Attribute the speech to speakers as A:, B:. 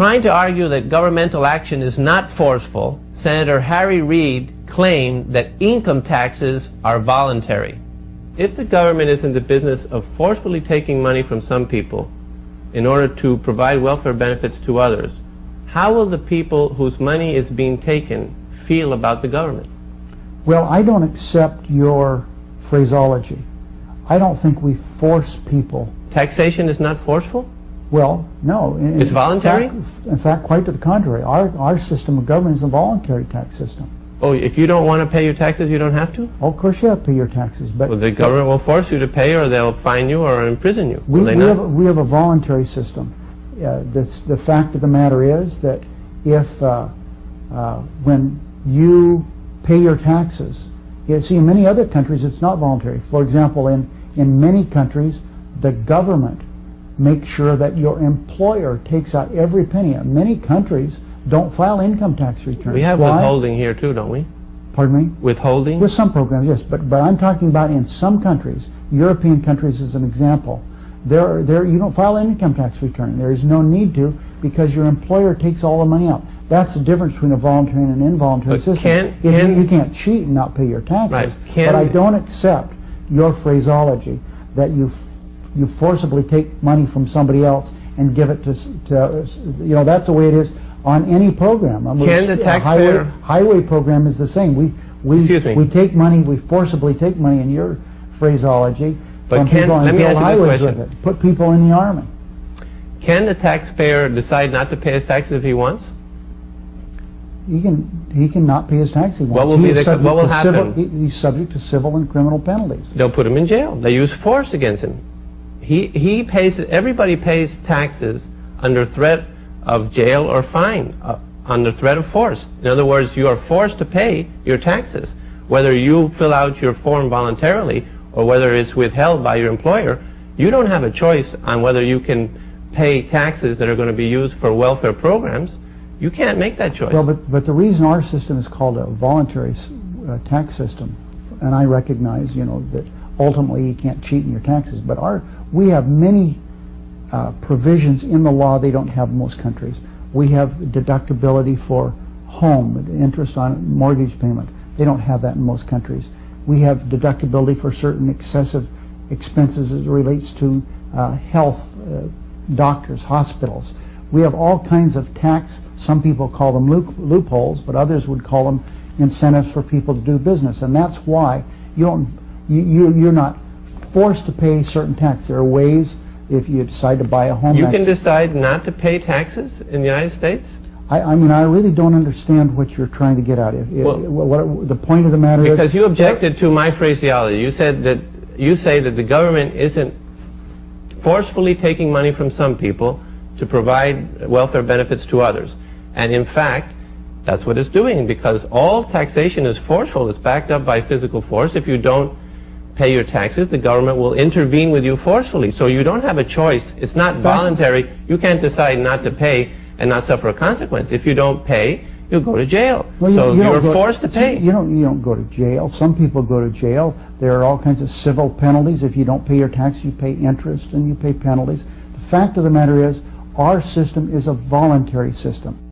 A: Trying to argue that governmental action is not forceful, Senator Harry Reid claimed that income taxes are voluntary. If the government is in the business of forcefully taking money from some people in order to provide welfare benefits to others, how will the people whose money is being taken feel about the government?
B: Well, I don't accept your phraseology. I don't think we force people.
A: Taxation is not forceful?
B: Well, no. In,
A: It's voluntary?
B: In fact, in fact, quite to the contrary. Our, our system of government is a voluntary tax system.
A: Oh, if you don't want to pay your taxes, you don't have to?
B: Oh, of course, you have to pay your taxes, but
A: Well, the government will force you to pay or they'll fine you or imprison you.
B: we,
A: they
B: we,
A: not?
B: have, we have a voluntary system. Uh, this, the fact of the matter is that if uh, uh, when you pay your taxes, you see, in many other countries it's not voluntary. For example, in, in many countries, the government makes sure that your employer takes out every penny. Many countries don't file income tax returns.
A: We have
B: Why?
A: withholding here too, don't we?
B: Pardon me?
A: Withholding?
B: With some programs, yes, but, but I'm talking about in some countries, European countries as an example, there, there, you don't file an income tax return. There is no need to because your employer takes all the money out. That's the difference between a voluntary and an involuntary
A: But
B: system.
A: can-
B: If you-
A: can-
B: you, can't cheat and not pay your taxes,
A: Right. Can-
B: but I don't accept your phraseology that you, you forcibly take money from somebody else and give it to, to, you know, that's the way it is on any program. I mean,
A: Can the taxpayer-
B: highway, highway program is the same. We, we, we take money, we forcibly take money in your phraseology
A: But
B: from
A: can-
B: people
A: let me ask
B: highways with
A: question.
B: it. Put people in the army.
A: Can the taxpayer decide not to pay his taxes if he wants?
B: He can he can not pay his taxes.
A: What will
B: He
A: be the- what will
B: to civil-
A: happen?
B: he- he's subject to civil and criminal penalties.
A: They'll put him in jail. They use force against him. He, he pays, everybody pays taxes under threat of jail or fine, uh, under threat of force. In other words, you are forced to pay your taxes. Whether you fill out your form voluntarily or whether it's withheld by your employer, you don't have a choice on whether you can pay taxes that are going to be used for welfare programs. You can't make that choice.
B: Well, but, but the reason our system is called a voluntary uh, tax system, and I recognize, you know, that ultimately you can't cheat in your taxes, but our, we have many uh, provisions in the law they don't have in most countries. We have deductibility for home, interest on mortgage payment. They don't have that in most countries. We have deductibility for certain excessive expenses as it relates to uh, health, uh, doctors, hospitals. We have all kinds of tax, some people call them loop- loopholes, but others would call them incentives for people to do business. And that's why you don't, you, you, you're not forced to pay certain tax. There are ways, if you decide to buy a home,
A: you can decide not to pay taxes in the United States?
B: I, I mean, I really don't understand what you're trying to get out of.
A: Well-
B: what, what- the point of the matter is...
A: Because you objected to my phraseology. You said that you say that the government isn't forcefully taking money from some people to provide welfare benefits to others. And in fact, that's what it's doing because all taxation is forceful. It's backed up by physical force. If you don't pay your taxes, the government will intervene with you forcefully. So you don't have a choice. It's not voluntary. You can't decide not to pay and not suffer a consequence. If you don't pay, you'll go to jail.
B: Well, you-
A: so
B: you
A: you're forced to
B: see,
A: pay.
B: You don't, you don't go to jail. Some people go to jail. There are all kinds of civil penalties. If you don't pay your taxes, you pay interest and you pay penalties. The fact of the matter is, our system is a voluntary system.